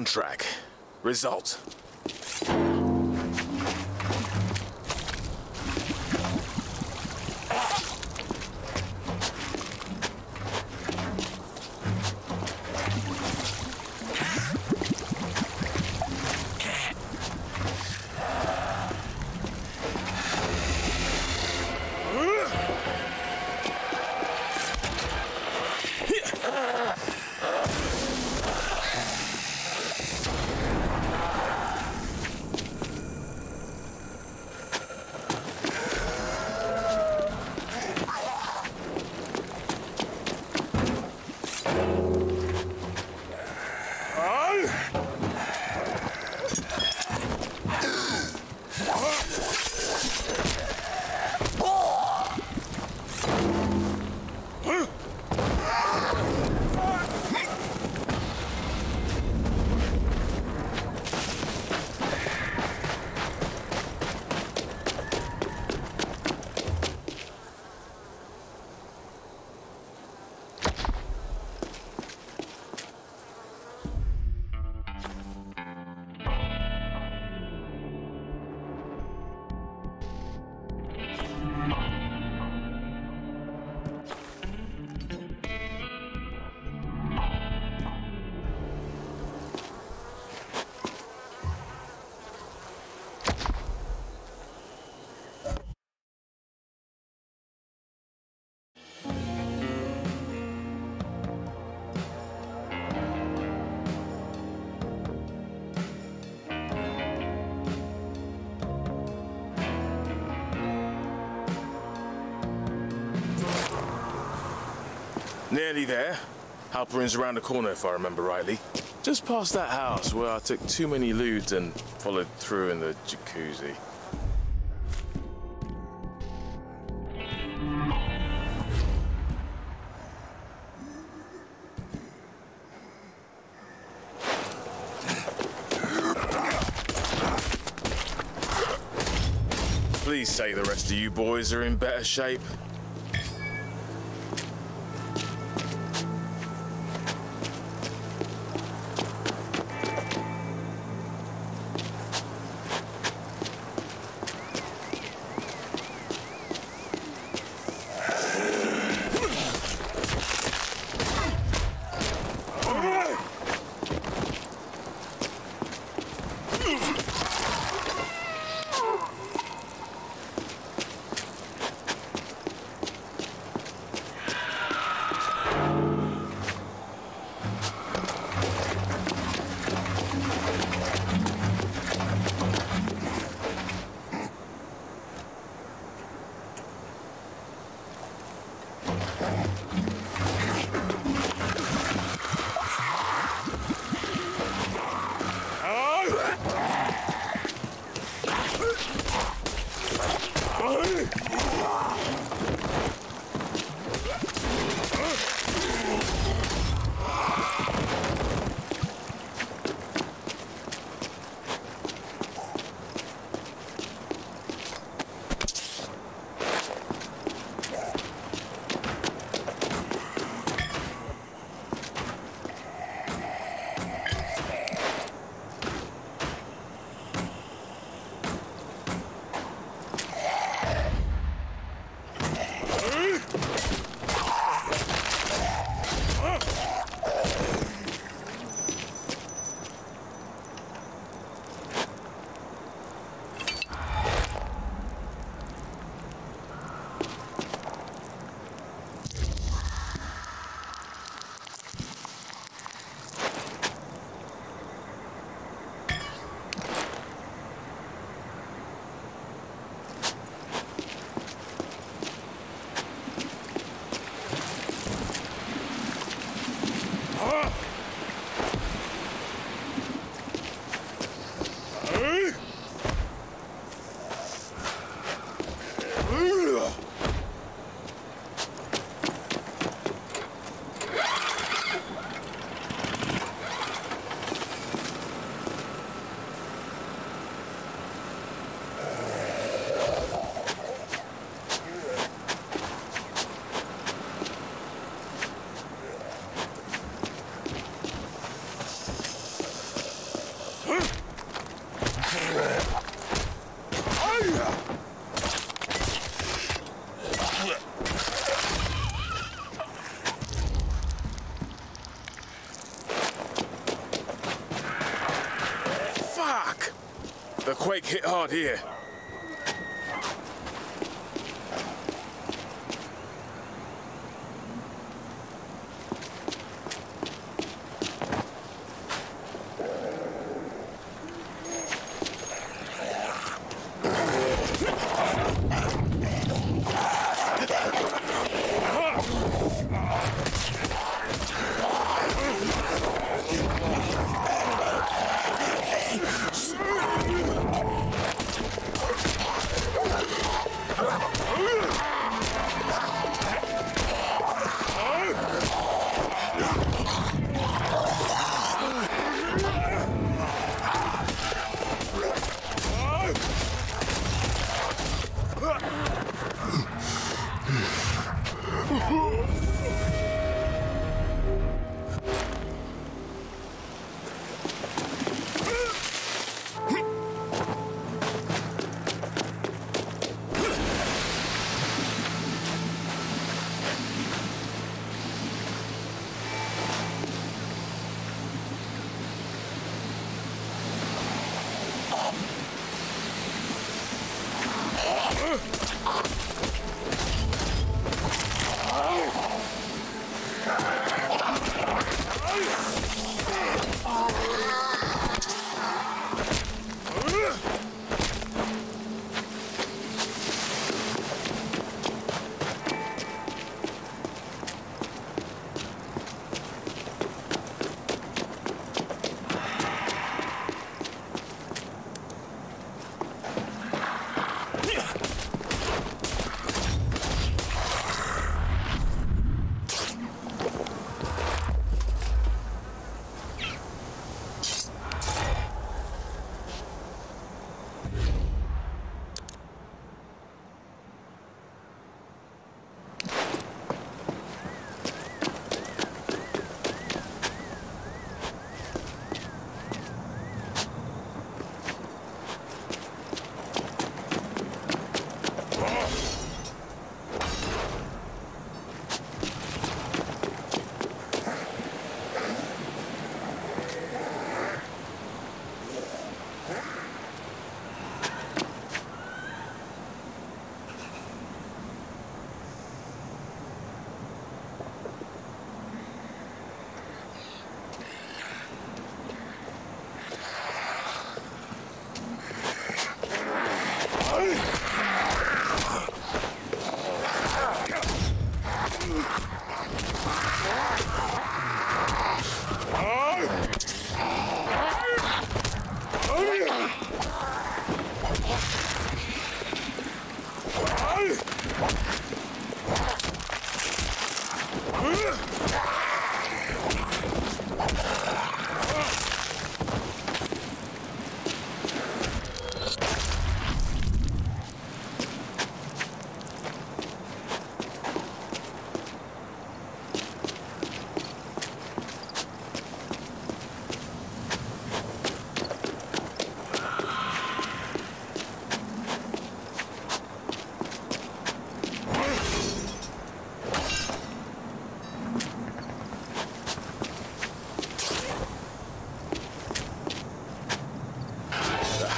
Back on track. Result. Nearly there. Halperin's around the corner, if I remember rightly. Just past that house where I took too many ludes and followed through in the jacuzzi. Please say the rest of you boys are in better shape. Quake hit hard here.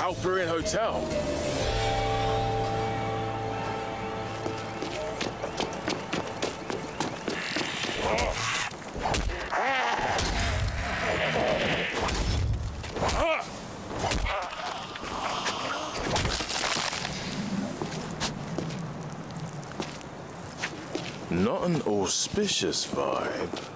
Halperin Hotel. Not an auspicious vibe.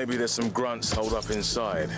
Maybe there's some grunts holed up inside.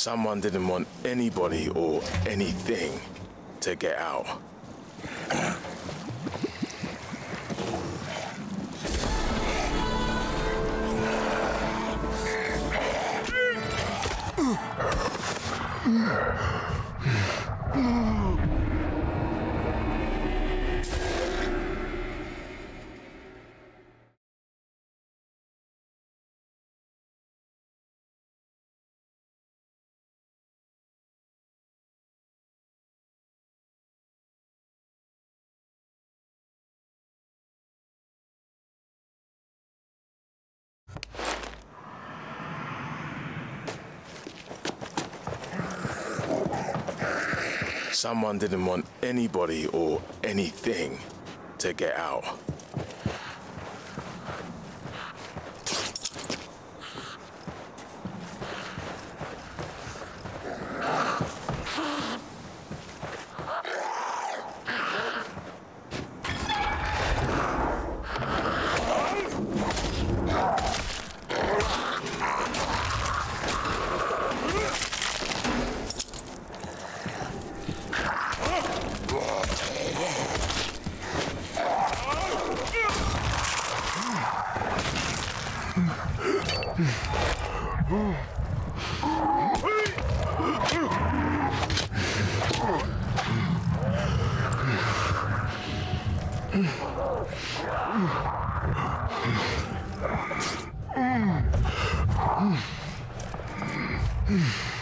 Someone didn't want anybody or anything to get out. Someone didn't want anybody or anything to get out. Mm-hmm.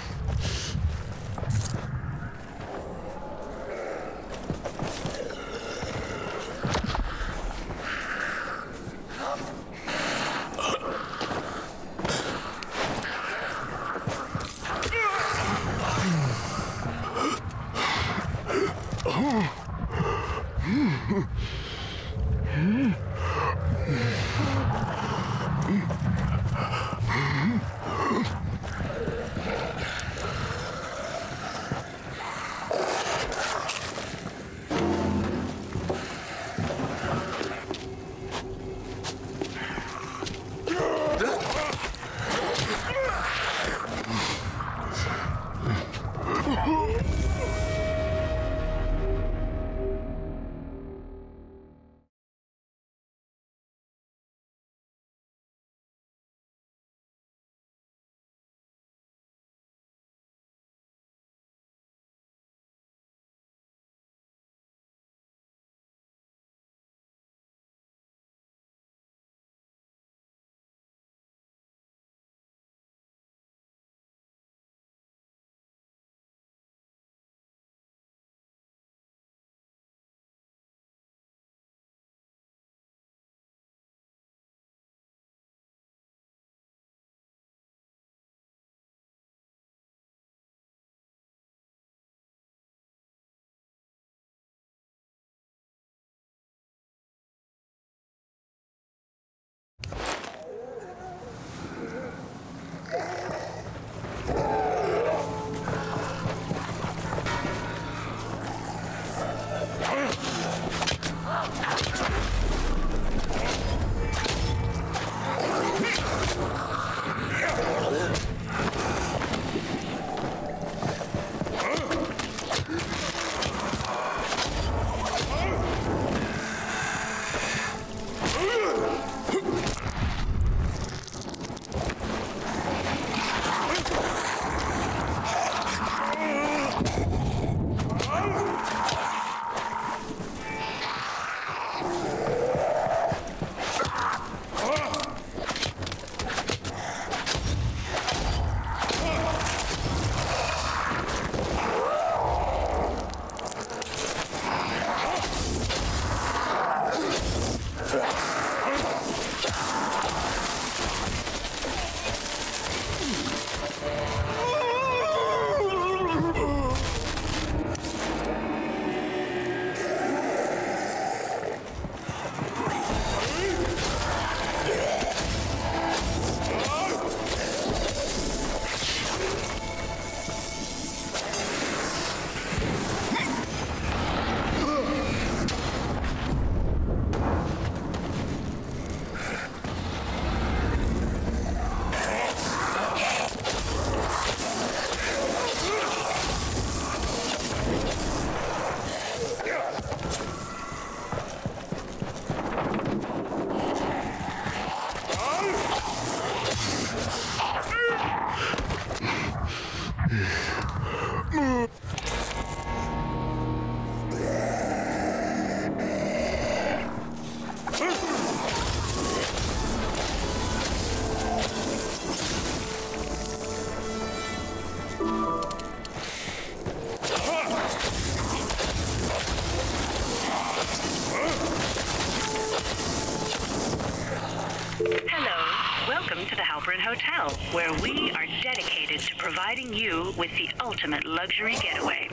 Ultimate luxury getaway.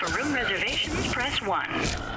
For room reservations, press 1.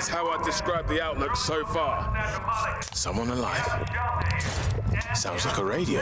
is how I describe the outlook so far. Someone alive. Sounds like a radio.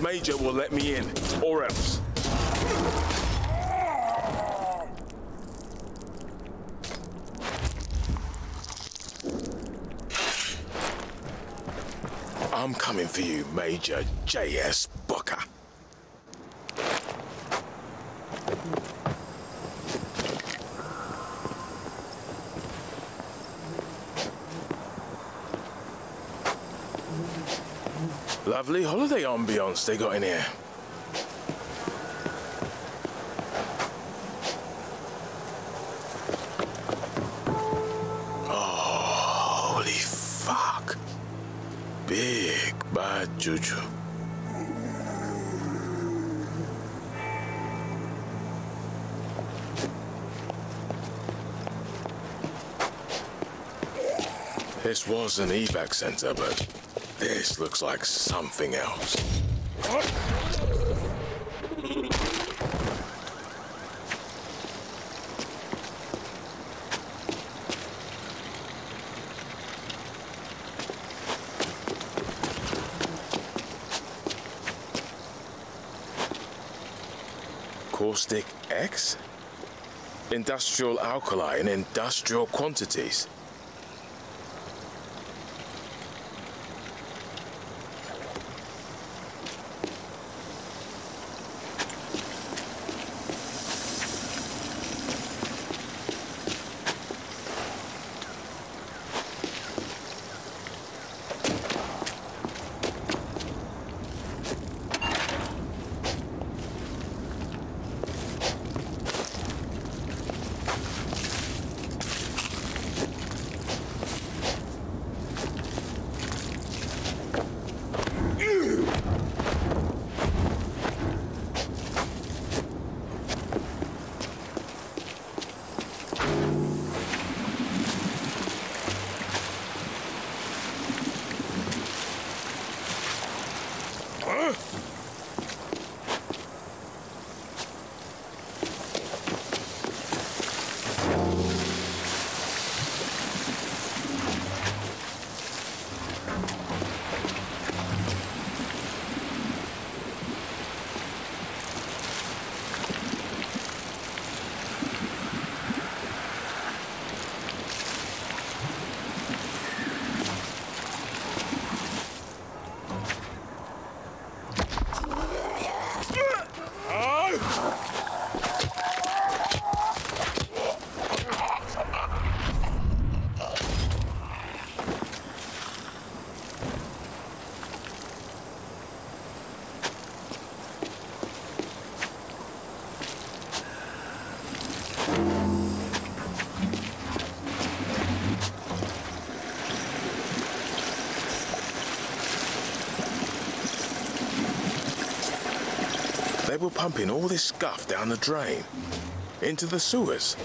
Major will let me in, or else. I'm coming for you, Major J.S. Booker. Lovely ambiance they got in here. Holy fuck. Big bad juju. This was an evac center, but this looks like something else. Caustic X? Industrial alkali in industrial quantities. Pumping all this scuff down the drain into the sewers.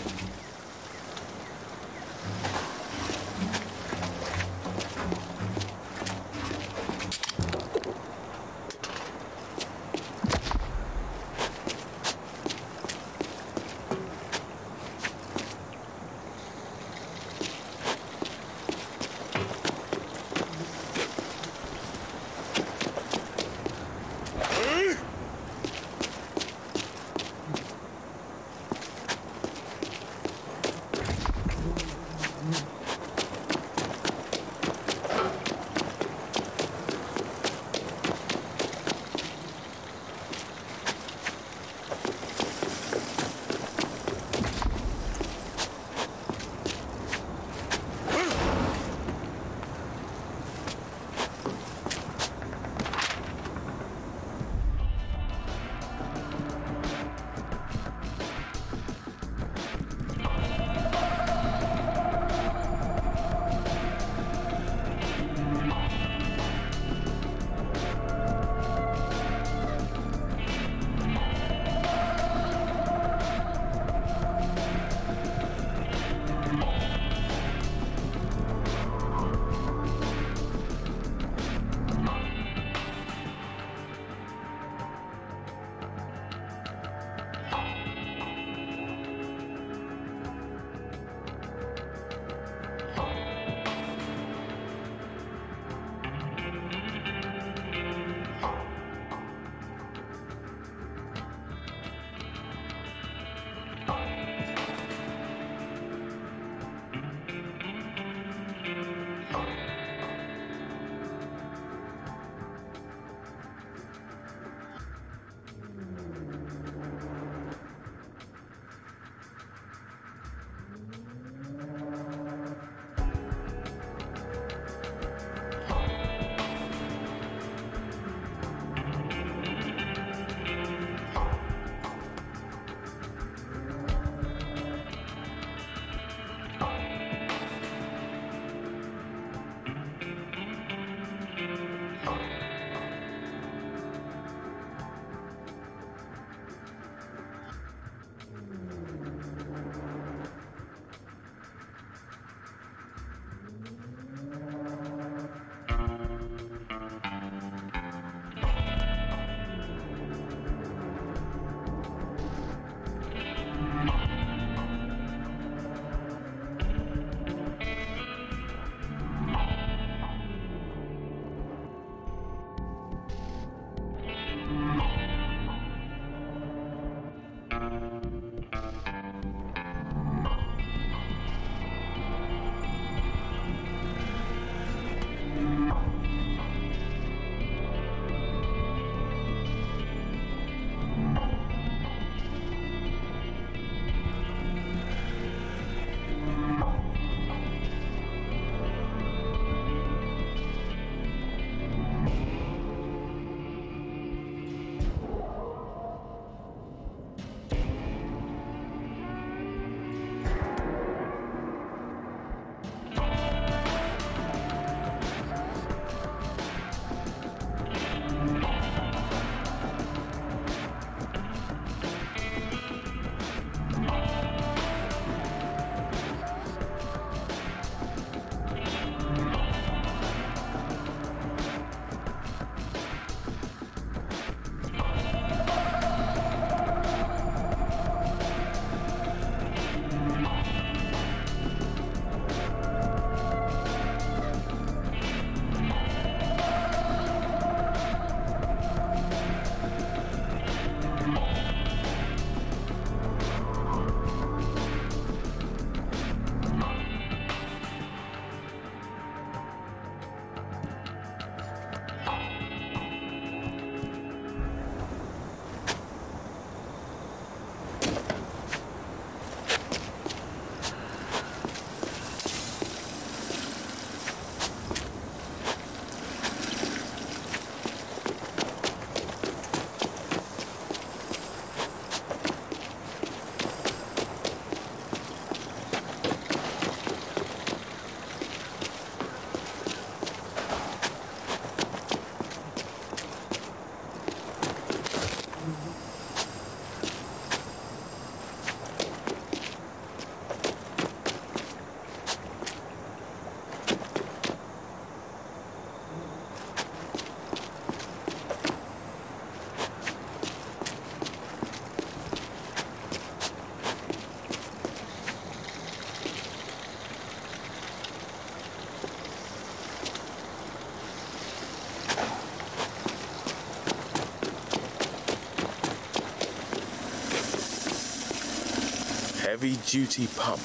Heavy duty pump.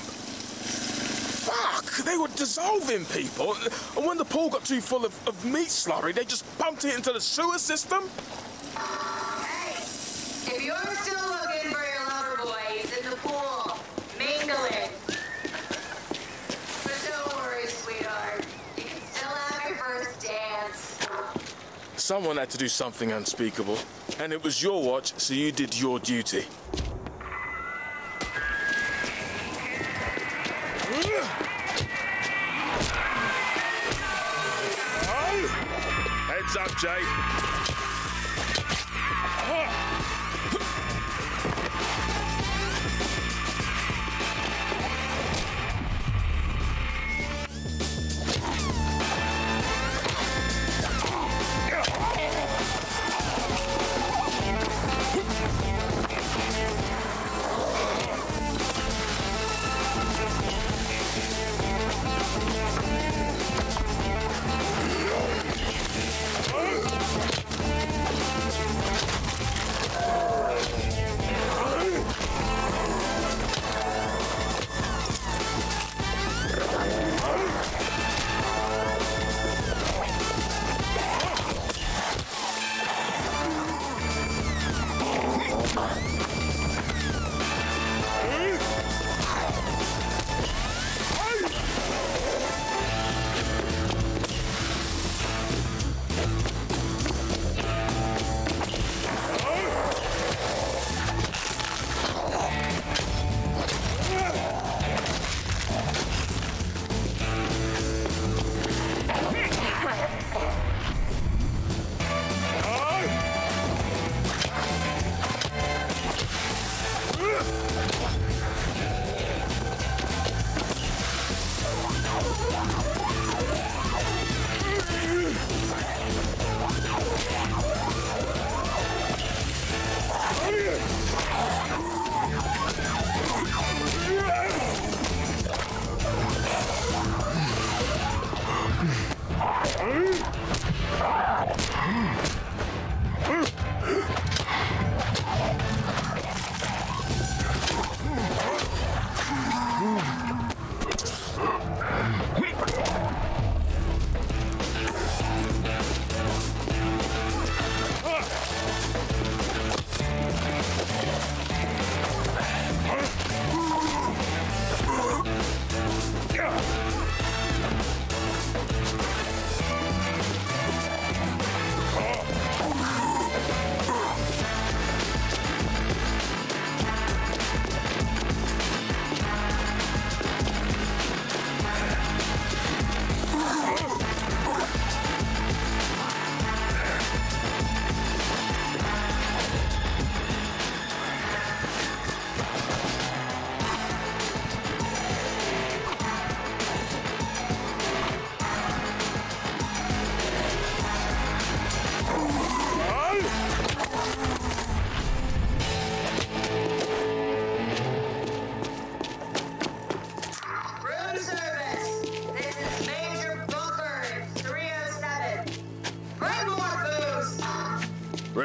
Fuck! They were dissolving people. And when the pool got too full of, of meat slurry, they just pumped it into the sewer system. Hey, if you're still looking for your lover boy, he's in the pool, mingling. But don't worry, sweetheart. You can still have your first dance. Someone had to do something unspeakable. And it was your watch, so you did your duty.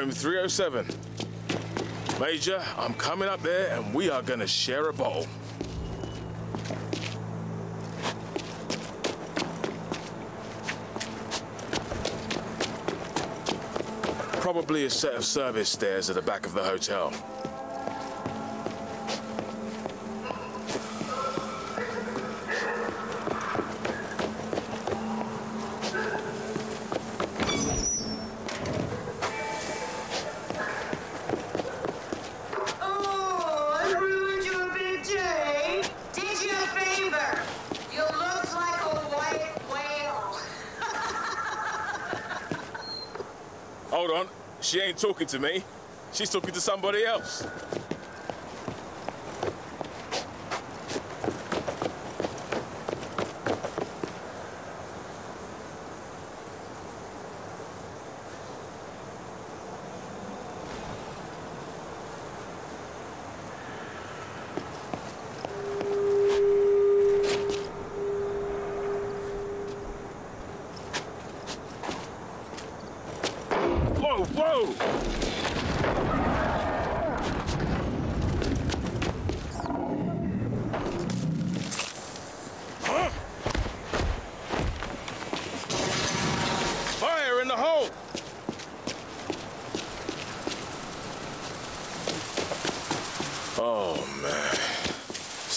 Room 307. Major, I'm coming up there and we are gonna share a bowl. Probably a set of service stairs at the back of the hotel. Talking to me. She's talking to somebody else.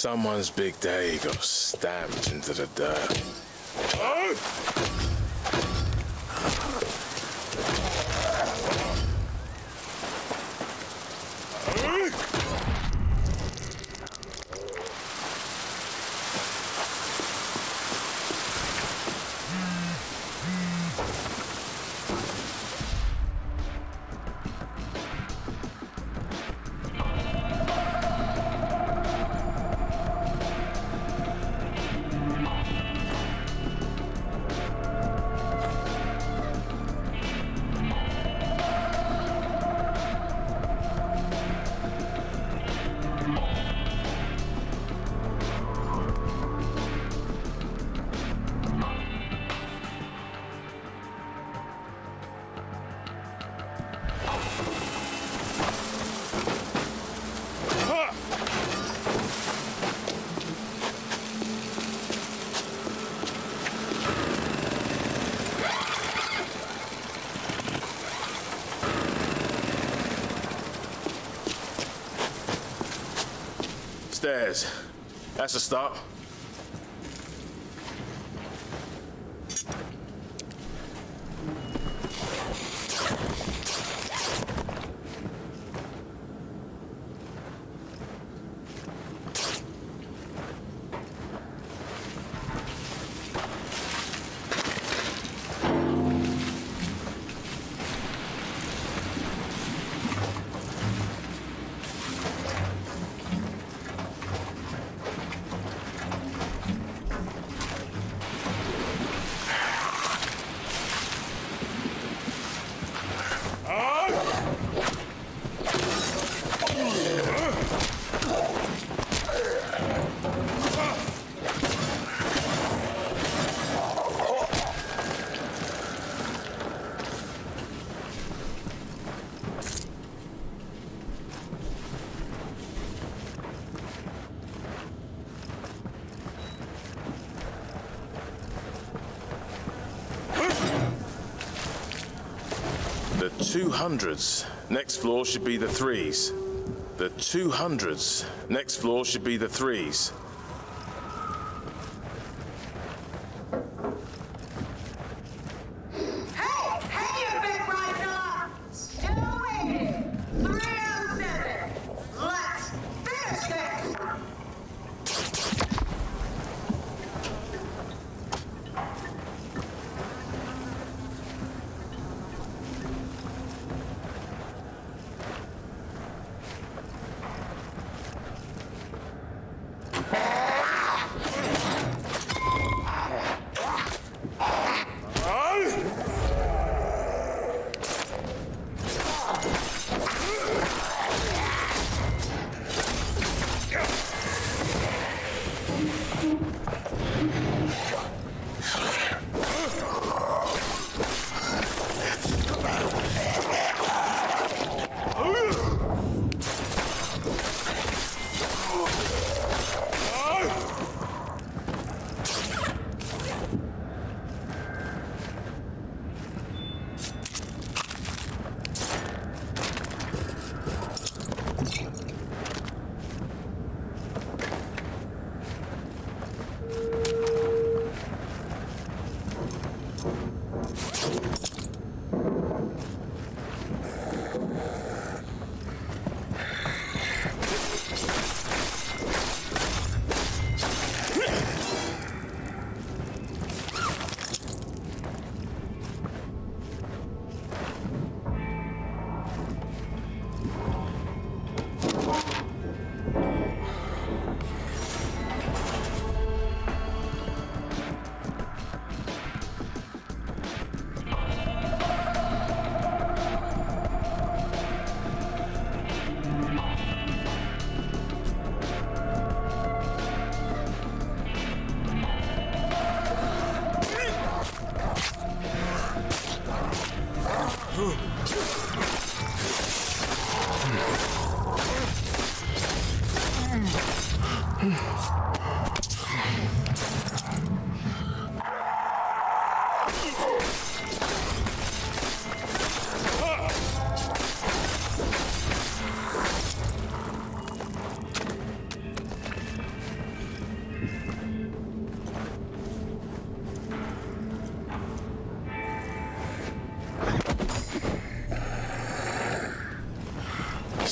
Someone's big day got stamped into the dirt. Stairs. That's a start. 200s. Next floor should be the threes. The 200s. Next floor should be the threes.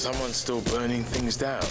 Someone's still burning things down.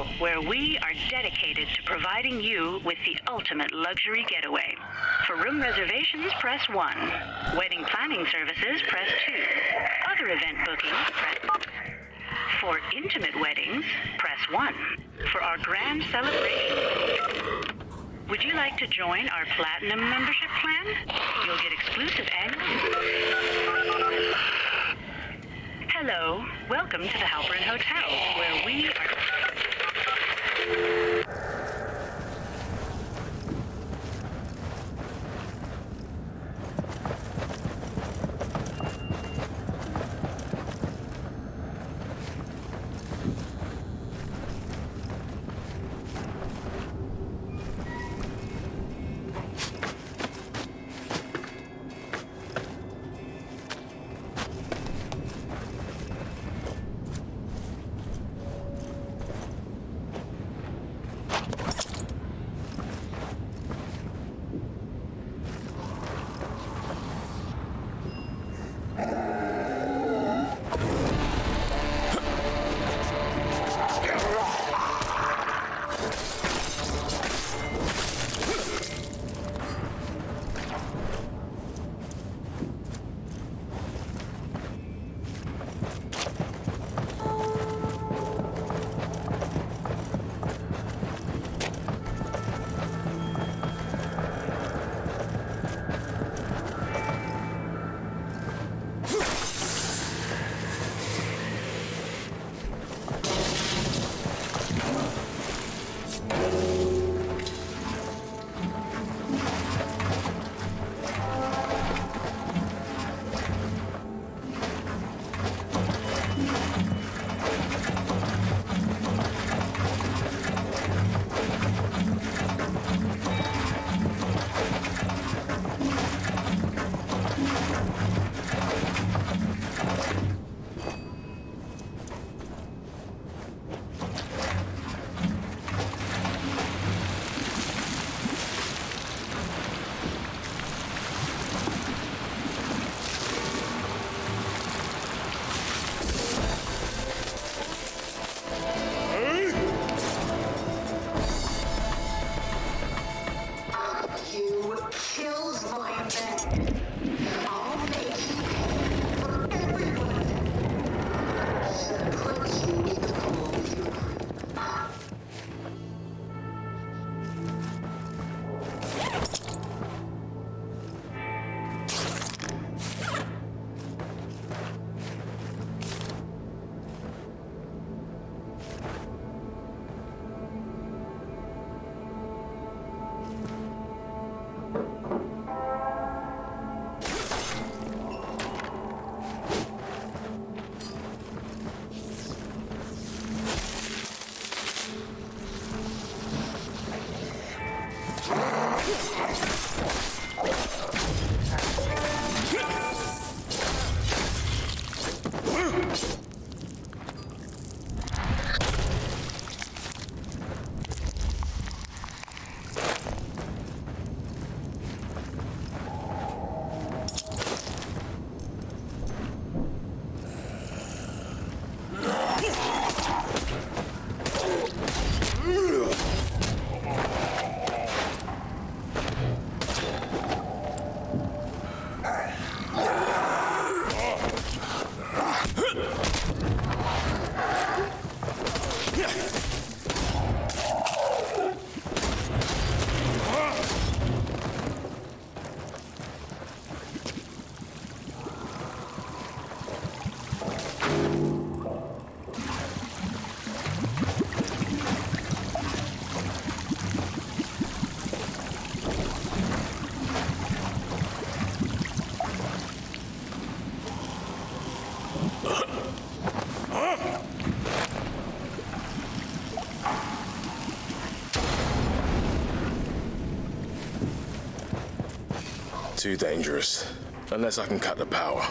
Hotel, where we are dedicated to providing you with the ultimate luxury getaway. For room reservations, press 1. Wedding planning services, press 2. Other event bookings, press For intimate weddings, press 1. For our grand celebration, would you like to join our platinum membership Too dangerous. Unless I can cut the power.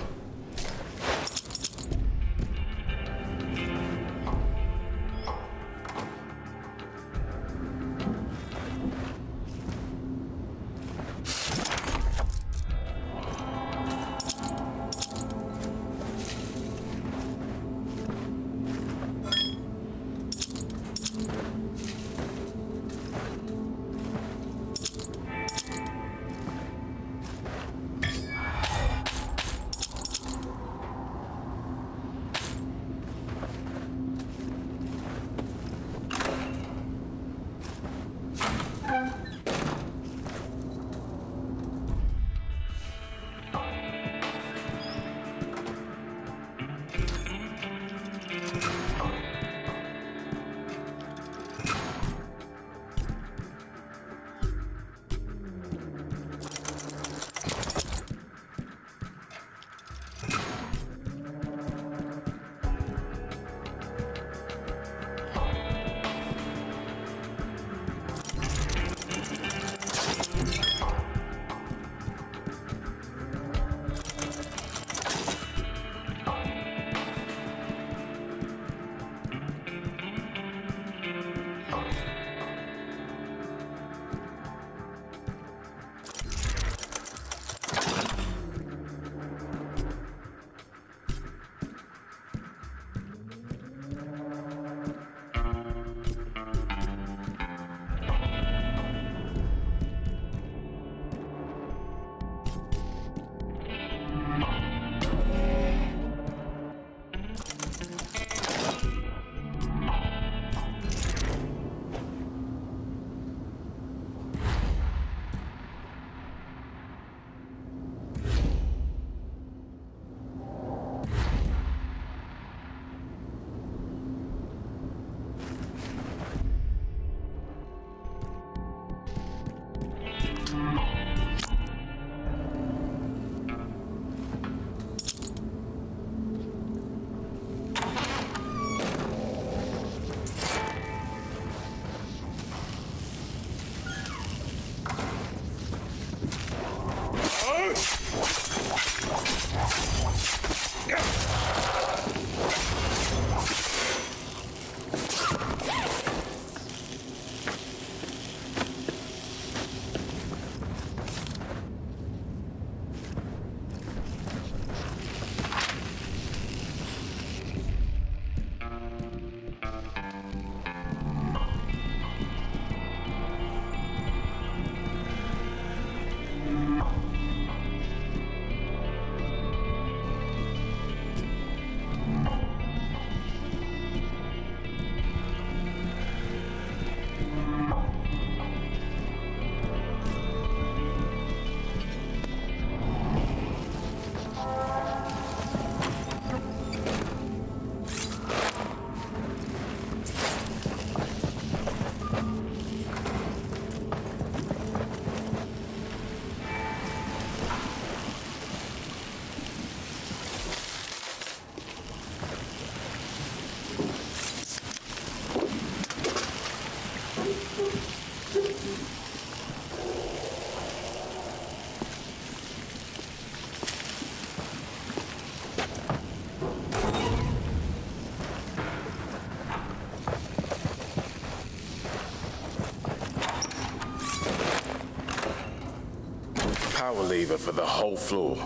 Power lever for the whole floor.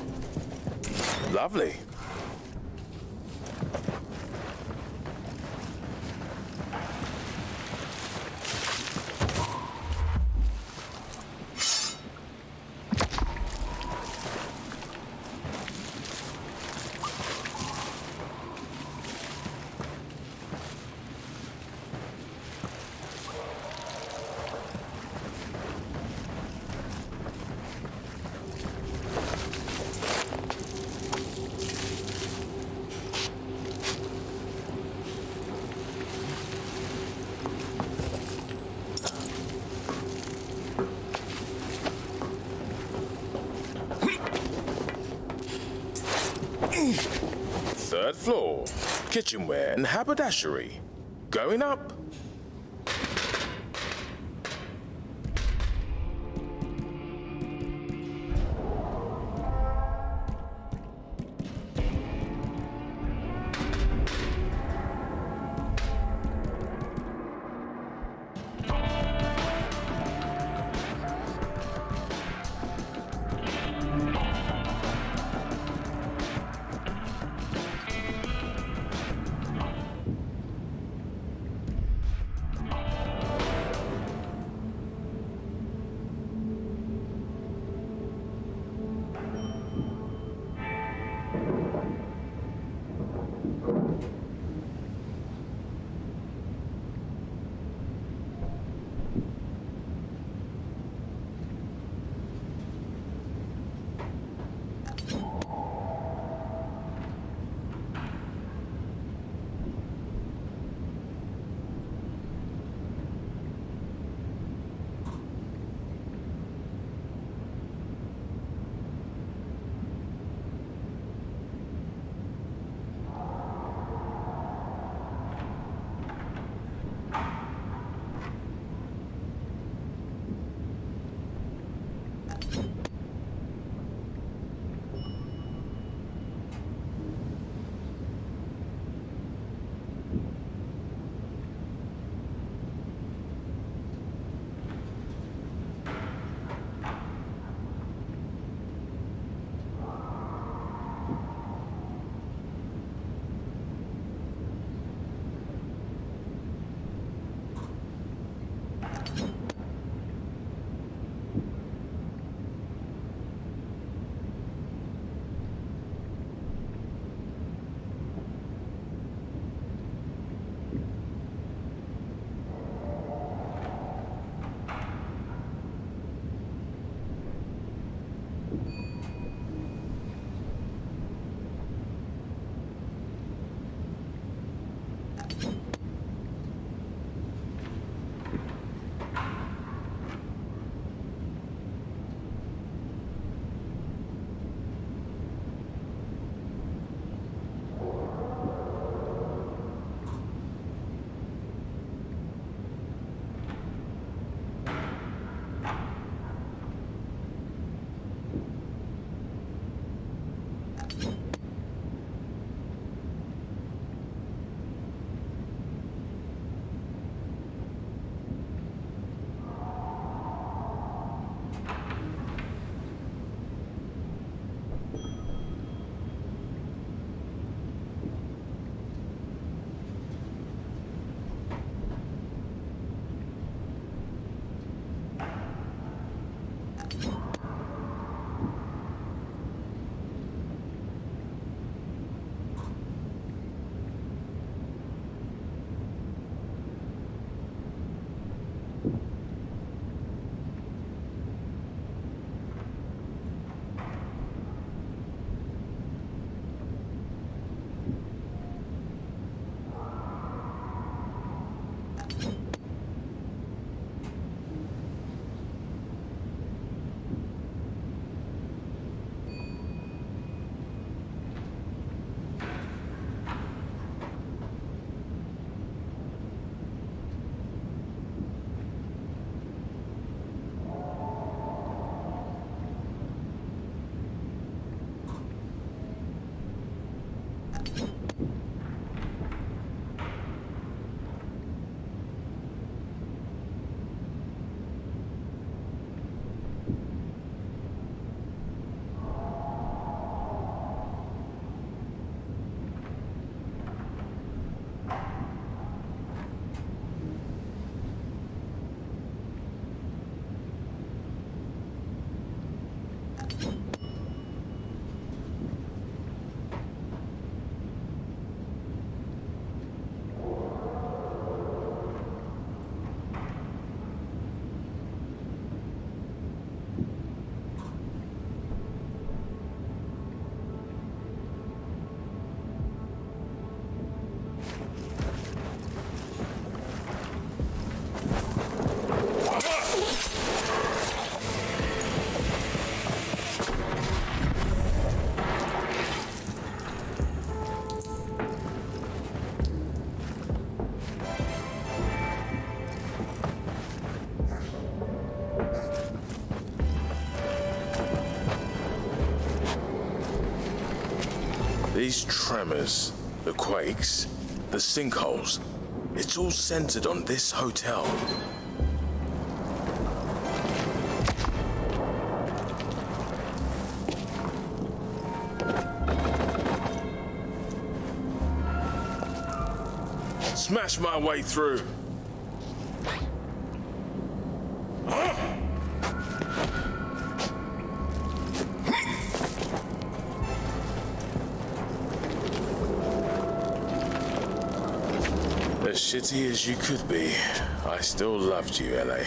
Lovely. Third floor. Kitchenware and haberdashery. Going up. These tremors, the quakes, the sinkholes, it's all centered on this hotel. Smash my way through. Shitty as you could be, I still loved you, LA.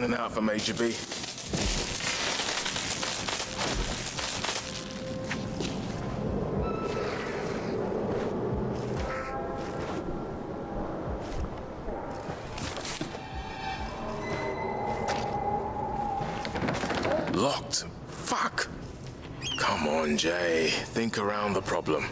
Running Major B. Locked. Fuck. Come on, Jay. Think around the problem.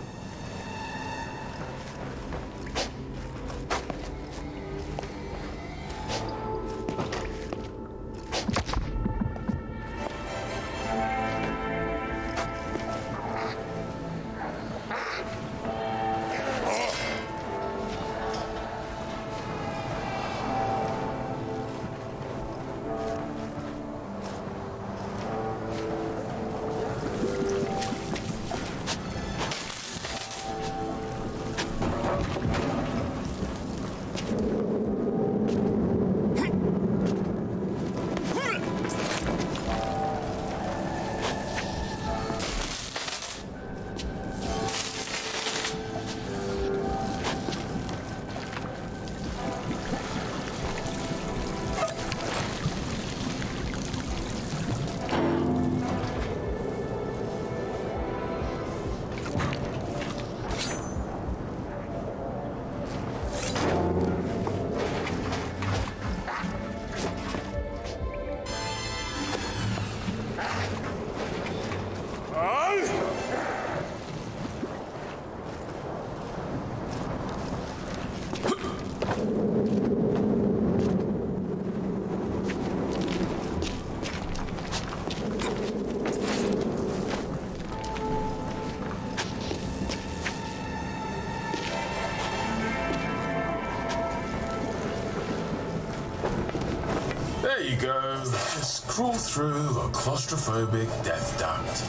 Crawl through a claustrophobic death duct.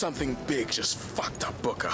Something big just fucked up Booker.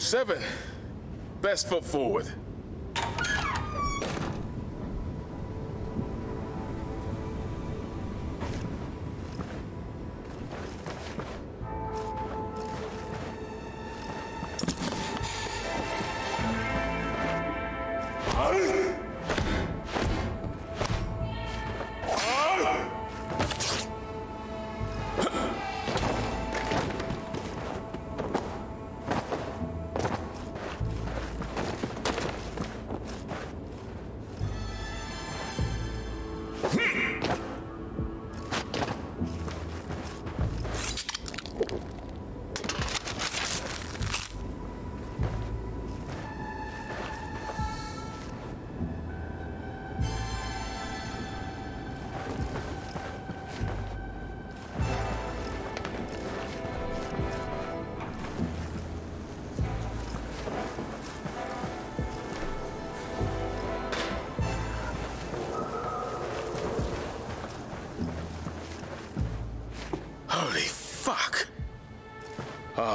307. Best foot forward.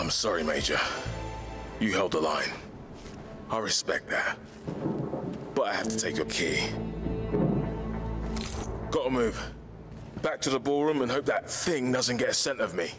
I'm sorry, Major. You held the line. I respect that. But I have to take your key. Gotta move. Back to the ballroom and hope that thing doesn't get a scent of me.